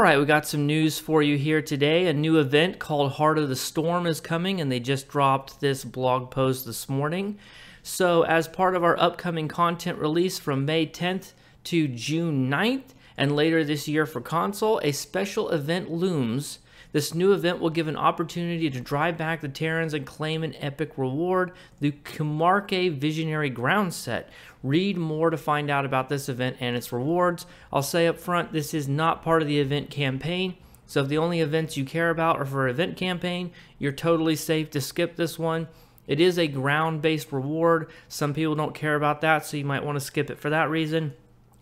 Right, we got some news for you here today. A new event called Heart of the Storm is coming, and they just dropped this blog post this morning. So, as part of our upcoming content release from May 10th to June 9th, and later this year for console, a special event looms this new event will give an opportunity to drive back the Terrans and claim an epic reward, the Kuumaarke Visionary Ground Set. Read more to find out about this event and its rewards. I'll say up front, this is not part of the event campaign. So if the only events you care about are for event campaign, you're totally safe to skip this one. It is a ground-based reward. Some people don't care about that, so you might want to skip it for that reason.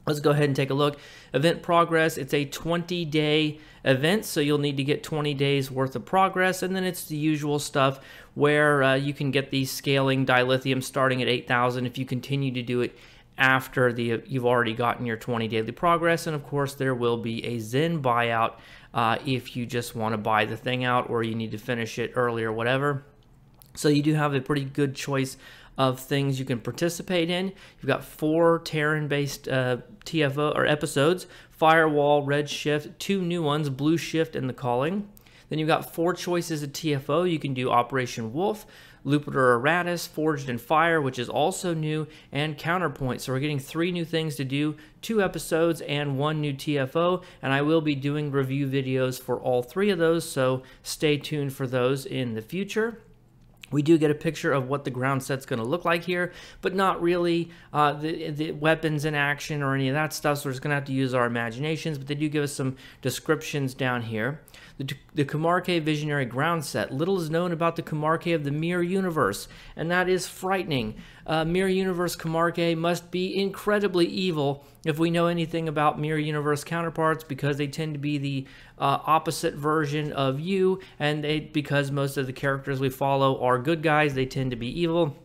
Let's go ahead and take a look. Event progress, it's a 20 day event, so you'll need to get 20 days worth of progress. And then it's the usual stuff where uh, you can get the scaling dilithium starting at 8,000 if you continue to do it after the you've already gotten your 20 daily progress. And of course, there will be a Zen buyout uh, if you just want to buy the thing out or you need to finish it early or whatever. So you do have a pretty good choice of things you can participate in. You've got four Terran-based uh, TFO or episodes: Firewall, Red Shift, two new ones, Blue Shift, and The Calling. Then you've got four choices of TFO. You can do Operation Wolf, Lupitor Aratus, Forged in Fire, which is also new, and Counterpoint. So we're getting three new things to do, two episodes and one new TFO, and I will be doing review videos for all three of those, so stay tuned for those in the future. We do get a picture of what the ground set's going to look like here, but not really uh, the, the, weapons in action or any of that stuff, so we're just going to have to use our imaginations, but they do give us some descriptions down here. The, the Kuumaarke Visionary ground set. Little is known about the Kuumaarke of the Mirror Universe, and that is frightening. Uh, Mirror Universe Kuumaarke must be incredibly evil if we know anything about Mirror Universe counterparts because they tend to be the uh, opposite version of you, and they, because most of the characters we follow are good guys, they tend to be evil.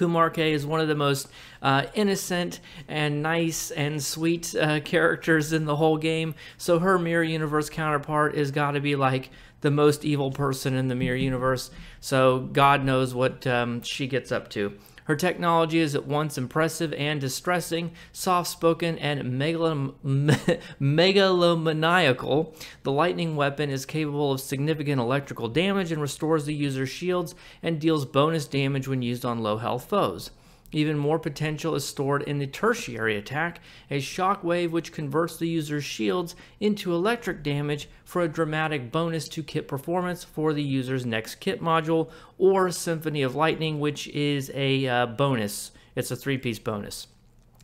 Kuumaarke is one of the most uh, innocent and nice and sweet uh, characters in the whole game. So her Mirror Universe counterpart is got to be like the most evil person in the Mirror Universe. So God knows what um, she gets up to. Her technology is at once impressive and distressing, soft spoken, and megalom- megalomaniacal. The lightning weapon is capable of significant electrical damage and restores the user's shields and deals bonus damage when used on low health foes. Even more potential is stored in the tertiary attack, a shockwave which converts the user's shields into electric damage for a dramatic bonus to kit performance for the user's next kit module, or Symphony of Lightning, which is a uh, bonus. It's a three piece bonus.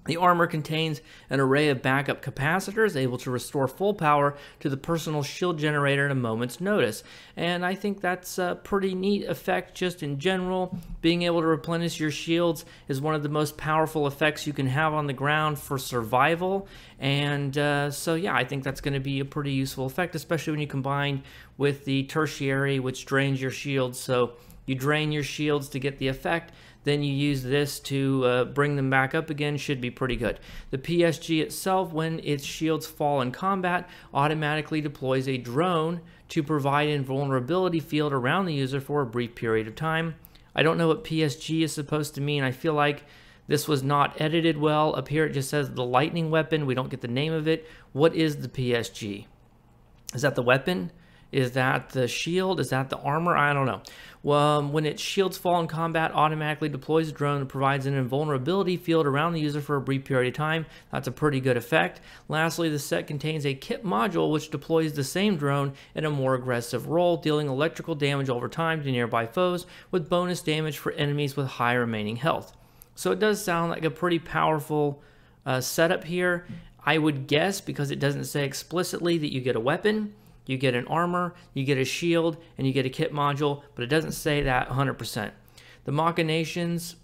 The armor contains an array of backup capacitors able to restore full power to the personal shield generator at a moment's notice. And I think that's a pretty neat effect just in general. Being able to replenish your shields is one of the most powerful effects you can have on the ground for survival. And uh, so, yeah, I think that's going to be a pretty useful effect, especially when you combine with the tertiary, which drains your shields. So you drain your shields to get the effect then you use this to uh, bring them back up again should be pretty good. The PSG itself, when its shields fall in combat, automatically deploys a drone to provide invulnerability field around the user for a brief period of time. I don't know what PSG is supposed to mean. I feel like this was not edited well. Up here it just says the lightning weapon. We don't get the name of it. What is the PSG? Is that the weapon? Is that the shield? Is that the armor? I don't know. Well, um, when its shields fall in combat, automatically deploys a drone and provides an invulnerability field around the user for a brief period of time. That's a pretty good effect. Lastly, the set contains a kit module which deploys the same drone in a more aggressive role, dealing electrical damage over time to nearby foes with bonus damage for enemies with high remaining health. So it does sound like a pretty powerful uh, setup here. I would guess, because it doesn't say explicitly that you get a weapon, you get an armor, you get a shield, and you get a kit module, but it doesn't say that 100%. The machinations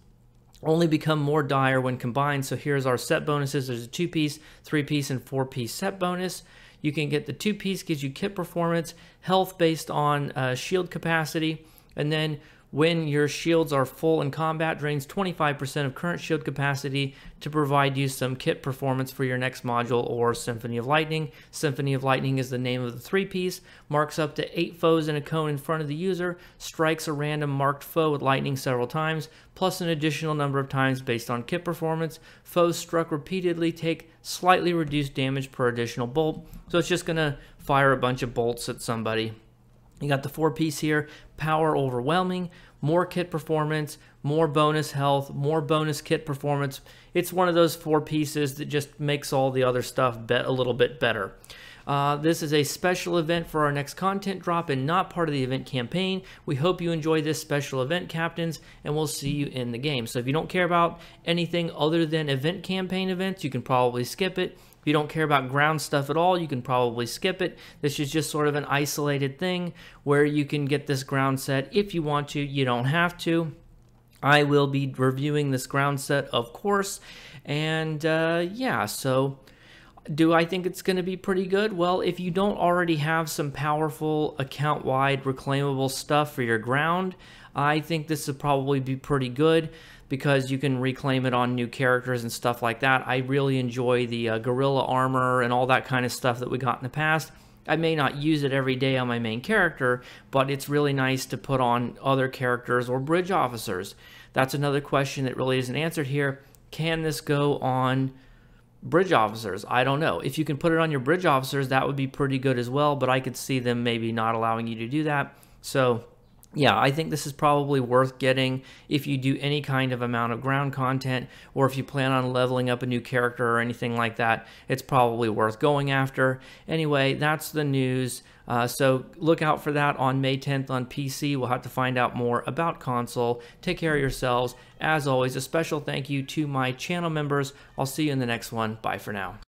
only become more dire when combined, so here's our set bonuses. There's a two-piece, three-piece, and four-piece set bonus. You can get the two-piece, gives you kit performance, health based on uh, shield capacity, and then when your shields are full in combat, drains 25% of current shield capacity to provide you some kit performance for your next module or Symphony of Lightning. Symphony of Lightning is the name of the three piece, marks up to eight foes in a cone in front of the user, strikes a random marked foe with lightning several times, plus an additional number of times based on kit performance. Foes struck repeatedly take slightly reduced damage per additional bolt, so it's just going to fire a bunch of bolts at somebody. You got the four piece here, power overwhelming, more kit performance, more bonus health, more bonus kit performance. It's one of those four pieces that just makes all the other stuff a little bit better. Uh, this is a special event for our next content drop and not part of the event campaign. We hope you enjoy this special event, captains, and we'll see you in the game. So if you don't care about anything other than event campaign events, you can probably skip it. If you don't care about ground stuff at all, you can probably skip it. This is just sort of an isolated thing where you can get this ground set if you want to. You don't have to. I will be reviewing this ground set, of course. And uh, yeah, so do I think it's going to be pretty good? Well, if you don't already have some powerful account-wide reclaimable stuff for your ground, I think this would probably be pretty good because you can reclaim it on new characters and stuff like that. I really enjoy the uh, gorilla armor and all that kind of stuff that we got in the past. I may not use it every day on my main character, but it's really nice to put on other characters or bridge officers. That's another question that really isn't answered here. Can this go on bridge officers? I don't know. If you can put it on your bridge officers, that would be pretty good as well, but I could see them maybe not allowing you to do that. So yeah, I think this is probably worth getting if you do any kind of amount of ground content or if you plan on leveling up a new character or anything like that. It's probably worth going after. Anyway, that's the news. Uh, so look out for that on May 10th on PC. We'll have to find out more about console. Take care of yourselves. As always, a special thank you to my channel members. I'll see you in the next one. Bye for now.